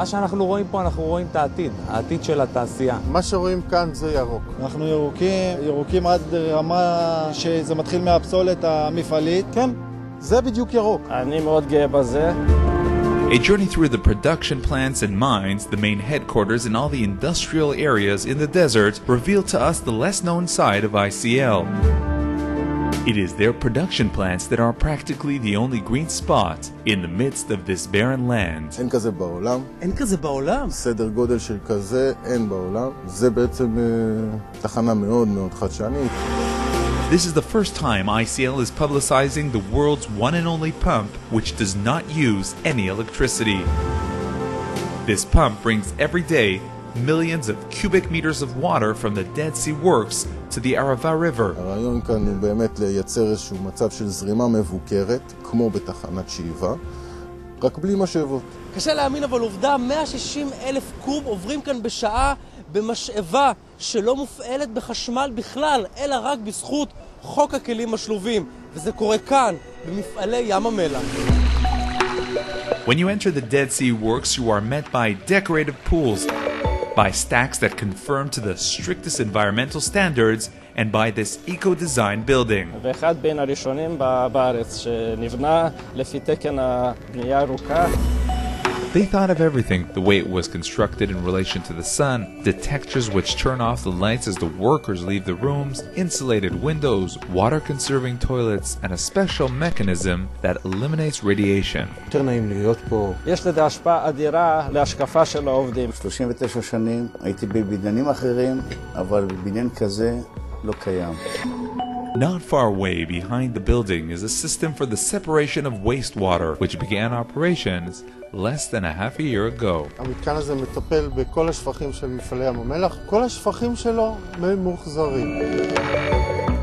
מה שאנחנו רואים פה, אנחנו רואים את העתיד, העתיד של התעשייה. מה שרואים כאן זה ירוק. אנחנו ירוקים, ירוקים עד רמה שזה מתחיל מהפסולת המפעלית. כן, זה בדיוק ירוק. אני מאוד גאה בזה. A journey through the production plants and mines, the main headquarters, and all the industrial areas in the desert reveal to us the less known side of ICL. It is their production plants that are practically the only green spot in the midst of this barren land. אין כזה בעולם. אין כזה בעולם? סדר גודל של כזה אין בעולם. זה בעצם uh, תחנה מאוד מאוד חדשנית. This is the first time ICL is publicizing the world's one and only pump which does not use any electricity. This pump brings every day millions of cubic meters of water from the Dead Sea Works to the Arava River. הרעיון כאן הוא באמת לייצר איזשהו מצב של זרימה מבוקרת, כמו בתחנת שאיבה, רק בלי משאבות. קשה להאמין, אבל עובדה, 160 אלף קוב עוברים כאן בשעה במשאבה שלא מופעלת בחשמל בכלל, אלא רק בזכות חוק הכלים השלובים. וזה קורה כאן, במפעלי ים המלח. When you enter the Dead Sea Works, you are met by decorative pools, by stacks that conform to the strictest environmental standards, and by this eco-design building. ואחד בין הראשונים בארץ שנבנה לפי תקן הבנייה הירוקה. They thought of everything the way it was constructed in relation to the sun, detectors which turn off the lights as the workers leave the rooms, insulated windows, water conserving toilets, and a special mechanism that eliminates radiation. יותר נעים להיות פה. יש לזה השפעה אדירה להשקפה של העובדים. 39 שנים הייתי בבניינים אחרים, אבל בבניין כזה לא קיים. Not far away behind the building is a system for the separation of wastewater, which began operations less than a half a year ago. המתקן הזה מטפל בכל השפכים של מפעלי ים המלח, כל השפכים שלו ממוחזרים.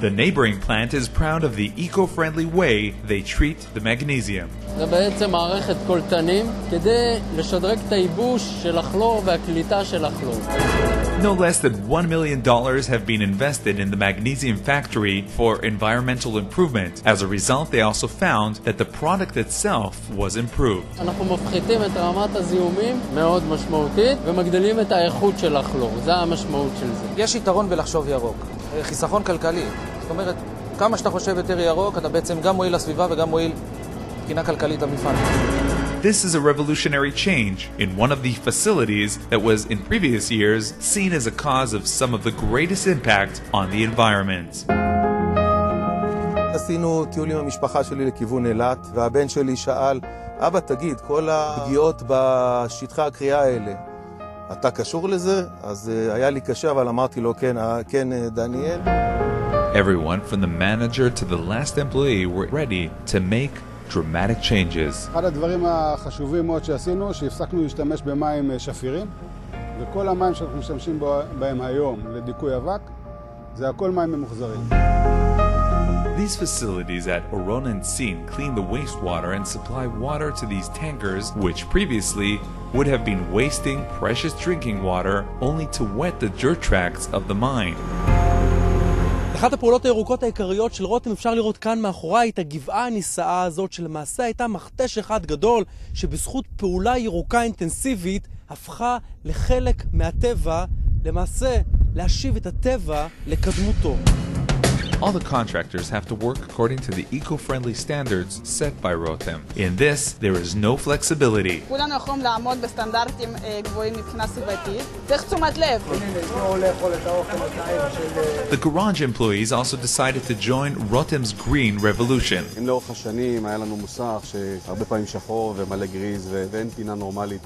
The neighboring plant is proud of the eco-friendly way they treat the magnesium. זה בעצם מערכת קולטנים כדי לשדרג את הייבוש של הכלור והקליטה של הכלור. No less than $1 million have been invested in the magnesium factory for environmental improvement. As a result, they also found that the product itself was improved. אנחנו מפחיתים את רמת הזיהומים מאוד משמעותית ומגדילים את האיכות של הכלור, זה המשמעות של זה. יש יתרון בלחשוב ירוק. חיסכון כלכלי. זאת אומרת, כמה שאתה חושב יותר ירוק, אתה בעצם גם מועיל לסביבה וגם מועיל מבחינה כלכלית למפעל. This is a revolutionary change in one of the facilities that was in previous years seen as a cause of some of the greatest impact on the environment. עשינו טיול עם המשפחה שלי לכיוון אילת, והבן שלי שאל, אבא, תגיד, כל הפגיעות בשטחי הקריאה האלה, אתה קשור לזה? אז uh, היה לי קשה, אבל אמרתי לו, כן, uh, כן, uh, דניאל. Everyone from the manager to the last employee were ready to make dramatic changes. אחד הדברים החשובים מאוד שעשינו, שהפסקנו להשתמש במים שפירים, וכל המים שאנחנו משתמשים בהם היום לדיכוי אבק, זה הכל מים ממוחזרים. These facilities at Oron and Sin clean the wastewater and supply water to these tankers, which previously would have been wasting precious drinking water only to wet the dirt tracks of the mine. אחת הפעולות הירוקות העיקריות של רותם אפשר לראות כאן מאחוריי את הגבעה הנישאה הזאת שלמעשה הייתה מכתש אחד גדול שבזכות פעולה ירוקה אינטנסיבית הפכה לחלק מהטבע, למעשה להשיב את הטבע לקדמותו. All the contractors have to work according to the eco-friendly standards set by Rotem. In this, there is no flexibility. כולנו יכולים לעמוד בסטנדרטים אה, גבוהים מבחינה סביבתית. צריך תשומת לב. The garage employees also decided to join Rotem's green revolution. אם לאורך השנים היה לנו מוסך שהרבה פעמים שחור ומלא גריז ו- ואין פינה נורמלית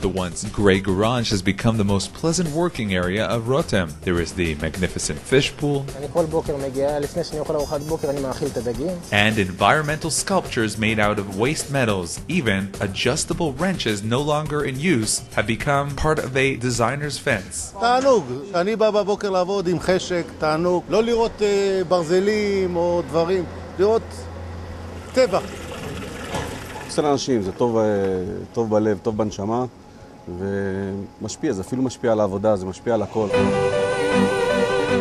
The once gray garage has become the most pleasant working area of Rotem. There is the magnificent fish pool אני כל בוקר מגיע, לפני שאני אוכל ארוחת בוקר אני מאכיל את הדגים. and environmental sculptures made out of waste metals. Even adjustable wrenches no longer in use have become part of a designer's fence. תענוג. אני בא בבוקר לעבוד עם חשק, תענוג. לא לראות אה, ברזלים או דברים, לראות טבע. עושה לאנשים, זה טוב, אה, טוב בלב, טוב בנשמה, ומשפיע, זה אפילו משפיע על העבודה, זה משפיע על הכל.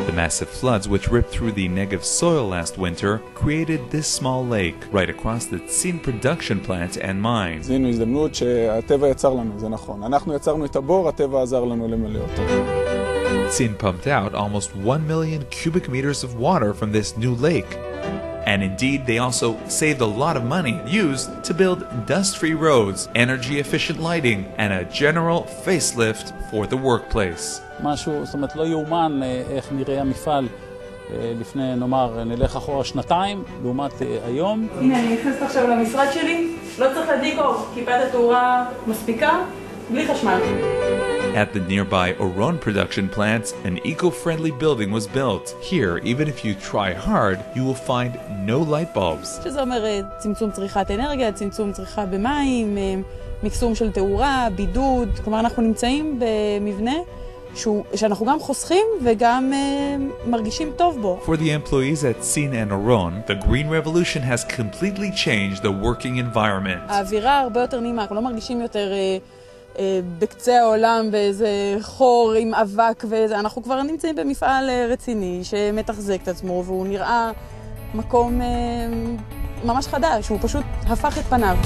The massive floods which ripped through the Negev soil last winter created this small lake right across the Tzin production plant and mines. זיהינו הזדמנות שהטבע יצר לנו, זה נכון. אנחנו יצרנו את הבור, הטבע עזר לנו למלא אותו. Tzin pumped out almost 1 million cubic meters of water from this new lake. And indeed, they also saved a lot of money used to build dust-free roads, energy-efficient lighting, and a general facelift for the workplace. משהו, זאת אומרת, לא יאומן אה, איך נראה המפעל אה, לפני, נאמר, נלך אחורה שנתיים, לעומת אה, היום. הנה, אני נכנסת עכשיו למשרד שלי, לא צריך להדליק אור, כיפת התאורה מספיקה, בלי חשמל. at the nearby Oron production plants, an eco friendly building was built. Here, even if you try hard, you will find no light bulbs. שזה אומר צמצום צריכת אנרגיה, צמצום צריכה במים, מקסום של תאורה, בידוד. כלומר, אנחנו נמצאים במבנה שהוא, שאנחנו גם חוסכים וגם uh, מרגישים טוב בו. For the employees at Sin and Oron, the green revolution has completely changed the working environment. האווירה הרבה יותר נעימה, אנחנו לא מרגישים יותר... Uh, בקצה העולם באיזה חור עם אבק וזה, אנחנו כבר נמצאים במפעל אה, רציני שמתחזק את עצמו והוא נראה מקום אה, ממש חדש, הוא פשוט הפך את פניו.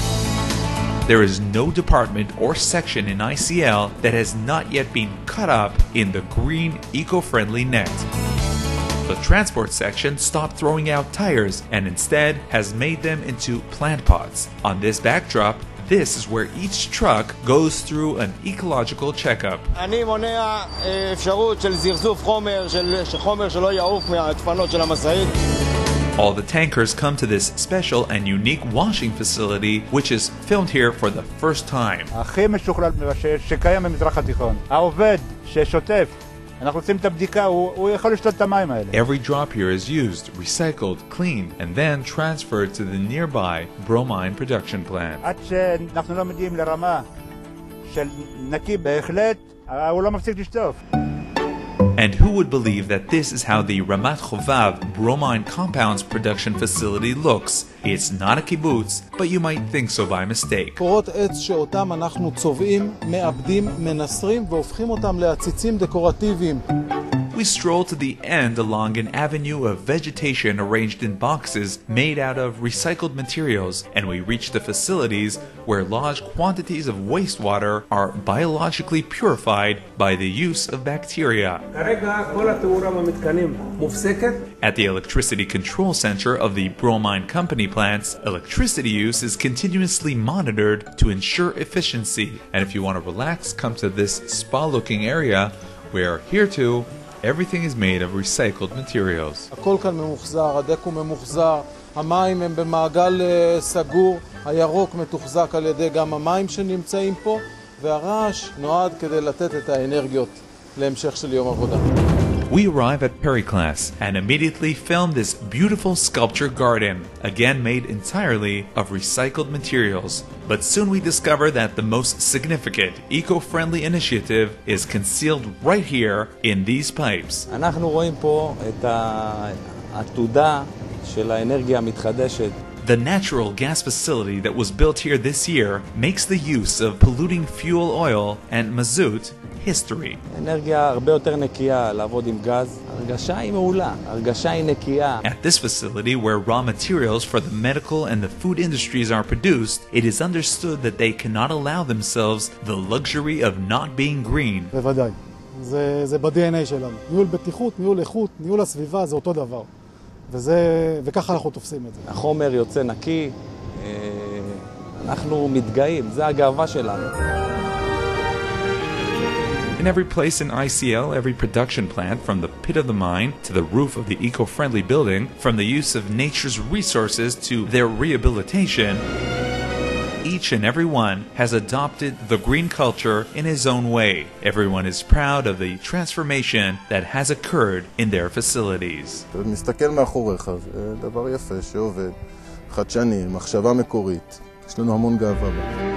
There is no department or section in ICL that has not yet been cut up in the green, eco friendly net. The transport section stopped throwing out tires and instead has made them into plant pots. On this backdrop, this is where each truck goes through an ecological checkup. אני מונע אה, אפשרות של זרזוף חומר, של של חומר שלא יעוף מהדפנות של המשאית. All the tankers come to this special and unique washing facility, which is filmed here for the first time. הכי משוכלל ש- שקיים במזרח התיכון. העובד ששוטף, אנחנו עושים את הבדיקה, הוא, הוא יכול לשתות את המים האלה. Every drop here is used, recycled, cleaned, and then transferred to the nearby bromine production plant. עד שאנחנו לא מגיעים לרמה של נקי בהחלט, אה, הוא לא מפסיק לשטוף. And who would believe that this is how the Ramat Chovav bromine compounds production facility looks? It's not a kibbutz, but you might think so by mistake. קורות עץ שאותם אנחנו צובעים, מעבדים, מנסרים והופכים אותם לעציצים דקורטיביים. we stroll to the end along an avenue of vegetation arranged in boxes made out of recycled materials, and we reach the facilities where large quantities of wastewater are biologically purified by the use of bacteria. At the electricity control center of the bromine company plants, electricity use is continuously monitored to ensure efficiency. And if you want to relax, come to this spa looking area where here too Everything is made of recycled materials. We arrive at Periclase and immediately film this beautiful sculpture garden, again made entirely of recycled materials, but soon we discover that the most significant eco friendly initiative is concealed right here in these pipes. The natural gas facility that was built here this year makes the use of polluting fuel oil and mazout history. אנרגיה הרבה יותר נקייה, לעבוד עם גז. הרגשה היא מעולה, הרגשה היא נקייה. At this facility, where raw materials for the medical and the food industries are produced, it is understood that they cannot allow themselves the luxury of not being green. בוודאי. זה, זה ב-DNA שלנו. ניהול בטיחות, ניהול איכות, ניהול הסביבה זה אותו דבר. וזה, וככה אנחנו תופסים את זה. החומר יוצא נקי, אה, אנחנו מתגאים, זה הגאווה שלנו. In every place in ICL, every production plant, from the pit of the mine to the roof of the eco friendly building, from the use of nature's resources to their rehabilitation, each and every one has adopted the green culture in his own way. Everyone is proud of the transformation that has occurred in their facilities. אתה מסתכל מאחוריך, זה דבר יפה שעובד, חדשני, מחשבה מקורית. יש לנו המון גאווה בזה.